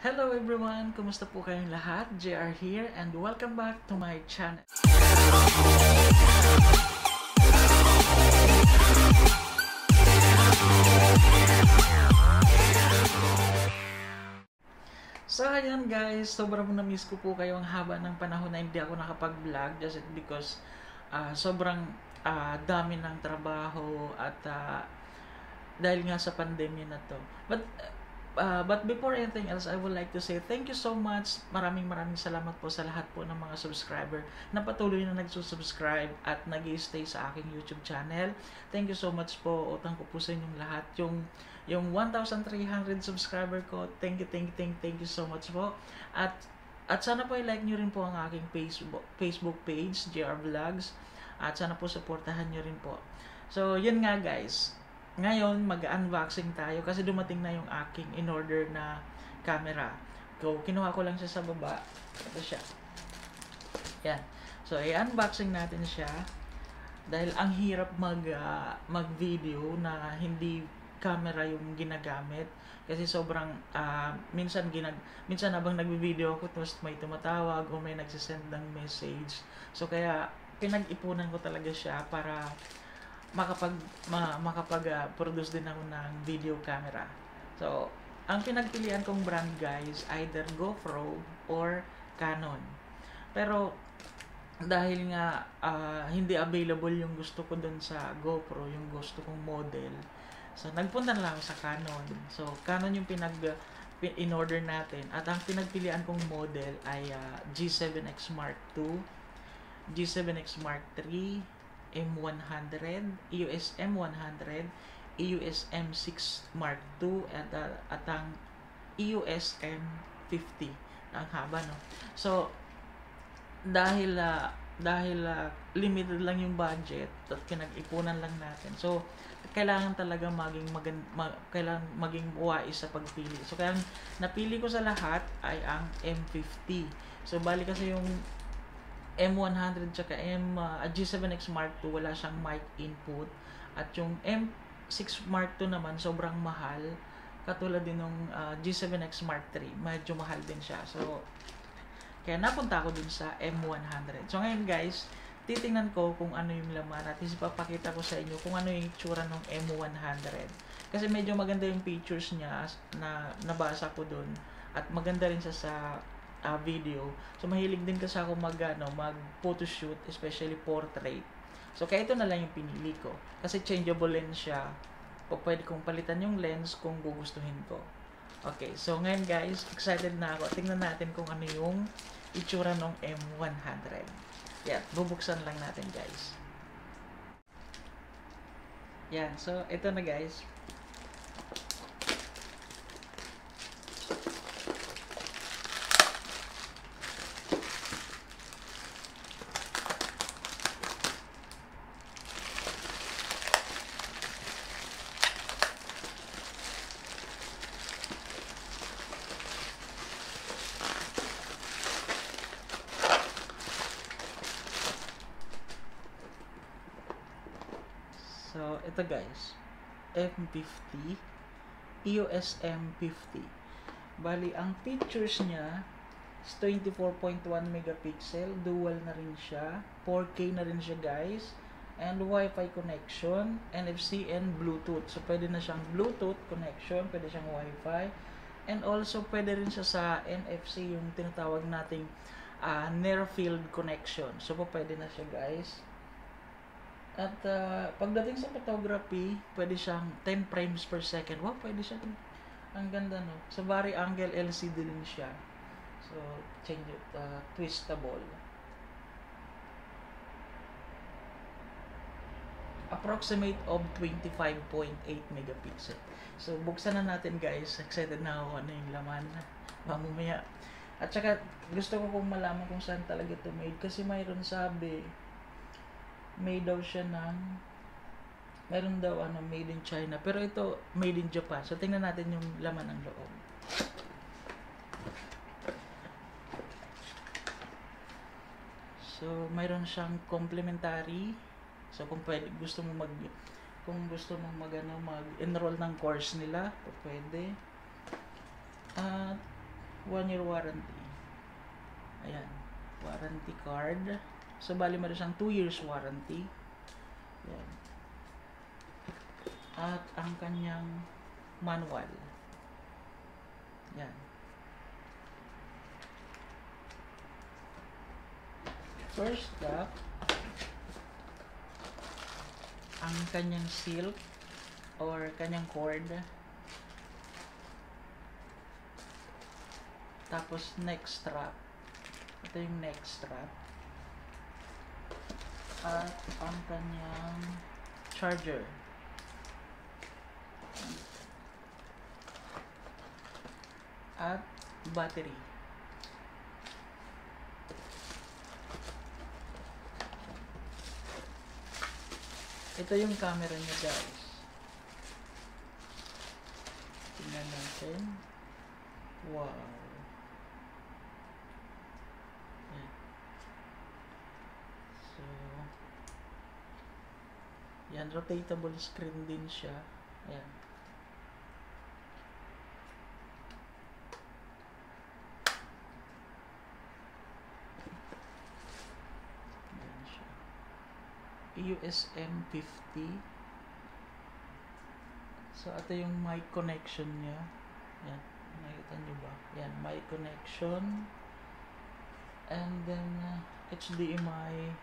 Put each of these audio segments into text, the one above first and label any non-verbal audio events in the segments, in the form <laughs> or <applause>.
Hello everyone! Kumusta po kayong lahat? JR here and welcome back to my channel. So ayan guys, sobrang na-miss ko po kayo ang haba ng panahon na hindi ako nakapag-vlog just because ah, sobrang ah, dami ng trabaho at ah, dahil nga sa pandemya na to. But uh, but before anything else, I would like to say thank you so much. Maraming maraming salamat po sa lahat po ng mga subscriber na patuloy na nagsusubscribe at nag stay sa aking YouTube channel. Thank you so much po. Utang ko po sa inyong lahat. Yung yung 1,300 subscriber ko. Thank you, thank you, thank you, thank you so much po. At at sana po i-like nyo rin po ang aking Facebook Facebook page, JR Vlogs. At sana po supportahan nyo rin po. So, yun nga guys ngayon, mag-unboxing tayo kasi dumating na yung aking in-order na camera. Go, kinuha ko lang siya sa baba. Ito siya. Yan. So, i-unboxing natin siya. Dahil ang hirap mag, uh, mag-video na hindi camera yung ginagamit. Kasi sobrang, uh, minsan, ginag minsan habang nagbi-video ako, tapos may tumatawag o may nagsisend ng message. So, kaya pinag-ipunan ko talaga siya para makapag ma, makapag-produce din ako ng video camera. So, ang pinagpilian kong brand guys, either GoPro or Canon. Pero dahil nga uh, hindi available yung gusto ko doon sa GoPro, yung gusto kong model. So, nagpunta na lang sa Canon. So, Canon yung pinag in-order natin. At ang pinagpilian kong model ay uh, G7X Mark II, G7X Mark III, M100, EOS M100, EOS M6 Mark II at, uh, at ang EOS M50 ang haba no. So dahil uh, dahil uh, limited lang yung budget at pinag-ipunan lang natin. So kailangan talaga maging magan, mag, kailangan maging wais sa pagpili. So kaya napili ko sa lahat ay ang M50. So bali kasi yung M100 tsaka M uh, G7X Mark II wala siyang mic input. At yung M6 Mark II naman sobrang mahal. Katulad din ng uh, G7X Mark III medyo mahal din siya. So kaya napunta ako dun sa M100 so ngayon guys titingnan ko kung ano yung laman at ipapakita ko sa inyo kung ano yung itsura ng M100 kasi medyo maganda yung features niya na nabasa ko dun at maganda rin siya sa uh, video. So mahilig din kasi ako mag ano, mag photo shoot, especially portrait. So kaya ito na lang yung pinili ko kasi changeable lens siya. O pwede kong palitan yung lens kung gugustuhin ko. Okay, so ngayon guys, excited na ako. Tingnan natin kung ano yung itsura ng M100. Yan, bubuksan lang natin guys. Yan, so ito na guys. So, ito guys. M50 EOS M50. Bali, ang pictures niya is 24.1 megapixel. Dual na rin siya. 4K na rin siya guys. And Wi-Fi connection, NFC and Bluetooth. So, pwede na siyang Bluetooth connection. Pwede siyang Wi-Fi. And also, pwede rin siya sa NFC, yung tinatawag nating uh, near field connection. So, pwede na siya guys. At uh, pagdating sa photography, pwede siyang 10 frames per second. Wow, pwede siya. Ang ganda no. Sa vari angle LCD din siya. So, change it. Uh, twistable. Approximate of 25.8 megapixel. So, buksan na natin guys. Excited na ako ano yung laman. Mamumaya. At saka, gusto ko kung malaman kung saan talaga ito made. Kasi mayroon sabi, made daw siya ng meron daw ano made in China pero ito made in Japan so tingnan natin yung laman ng loob so mayroon siyang complementary so kung pwede gusto mo mag kung gusto mo mag ano, mag enroll ng course nila pwede at one year warranty. Ayan. Warranty card. So, bali meron siyang 2 years warranty. Ayan. At ang kanyang manual. Yan. First up, ang kanyang silk or kanyang cord. Tapos neck strap. Ito yung neck strap. At ang kanyang charger. At battery. Ito yung camera niya guys. Tingnan natin. Wow. Yan. So, yan, rotatable screen din siya. Ayan. Ayan siya. USM 50. So, ito yung mic connection niya. Yan. Nakikita niyo ba? Yan, mic connection. And then, uh, HDMI.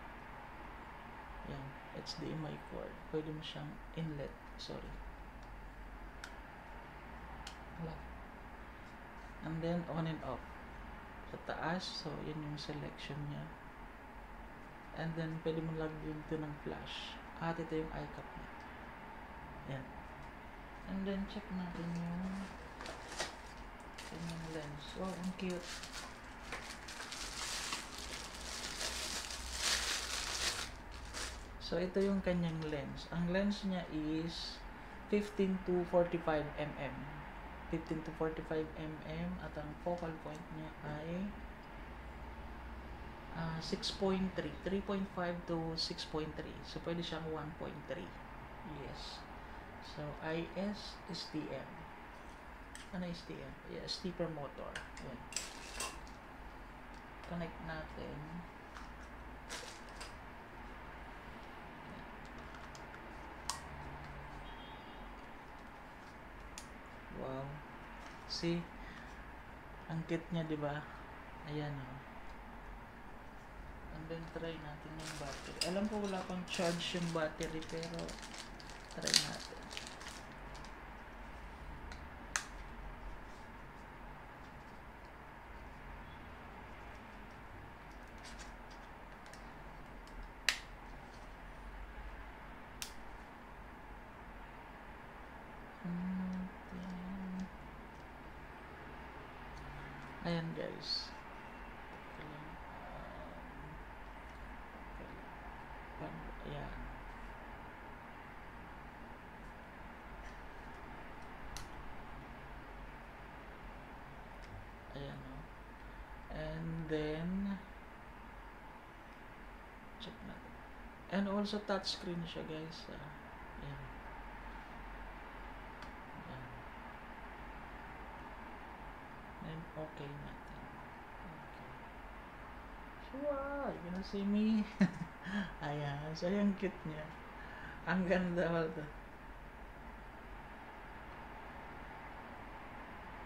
Yan, HDMI cord. Pwede mo siyang inlet. Sorry. Wala. And then, on and off. Sa taas, so, yan yung selection niya. And then, pwede mo lagyan ito ng flash. At ito yung eye cup niya. Yan. And then, check natin yung kanyang lens. Wow, ang cute. So, ito yung kanyang lens. Ang lens niya is 15 to 45 mm. 15 to 45 mm at ang focal point niya ay ah, 6.3. 3.5 to 6.3. So, pwede siyang 1.3. Yes. So, IS STM. Ano STM? Yeah, steeper motor. Yan. Connect natin. Wow. See? Ang cute niya, di ba? Ayan, oh. And then, try natin yung battery. Alam ko wala pang charge yung battery, pero try natin. Mm, then- Guys. Kailangan, um, kailangan- Ayan. Ayan o. And then, check natin. And also touchscreen siya guys. Ah, ayan. Okay natin. Wow, you gonna see me? <laughs> Ayan. So, yung cute niya. Ang ganda ito?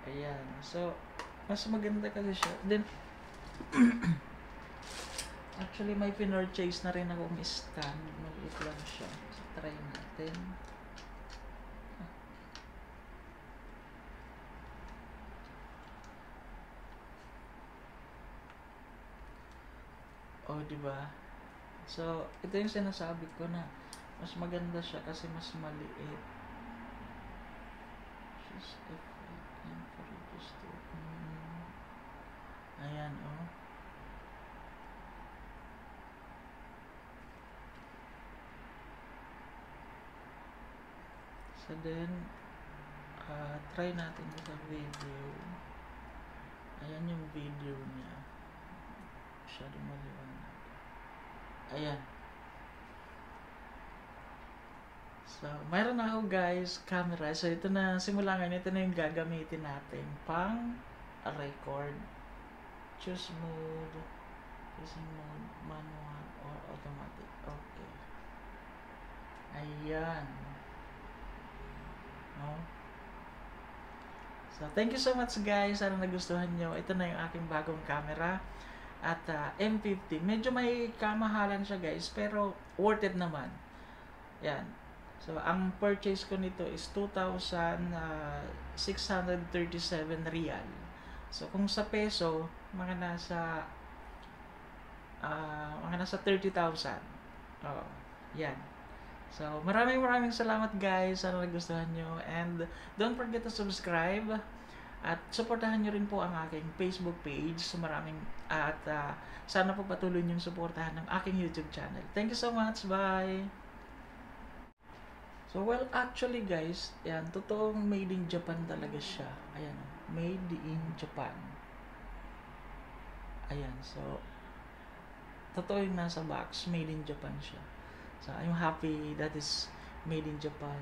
Ayan. So, mas maganda kasi siya. Then, <clears throat> actually, may pinurchase na rin akong stand. Maliit lang siya. So, try natin. Di ba? So, ito yung sinasabi ko na mas maganda siya kasi mas maliit. Just if I can register. Hmm. Ayan, oh. So then, uh, try natin sa video. Ayan yung video niya. Masyadong maliwanag. Ayan. So, mayroon na ako guys, camera. So, ito na, simula ngayon, ito na yung gagamitin natin pang record. Choose mode. Using mode, manual or automatic. Okay. Ayan. No? So, thank you so much guys. Sana nagustuhan nyo. Ito na yung aking bagong camera. At uh, M50. Medyo may kamahalan siya guys. Pero worth it naman. Yan. So, ang purchase ko nito is 2,637 real. So, kung sa peso, mga nasa uh, mga nasa 30,000. Oh, yan. So, maraming maraming salamat guys. Sana nagustuhan nyo. And don't forget to subscribe. At supportahan nyo rin po ang aking Facebook page. So, maraming at uh, sana po patuloy nyo suportahan ng aking YouTube channel. Thank you so much. Bye! So, well, actually guys, yan, totoong made in Japan talaga siya. Ayan, made in Japan. Ayan, so, totoo yung nasa box, made in Japan siya. So, I'm happy that is made in Japan.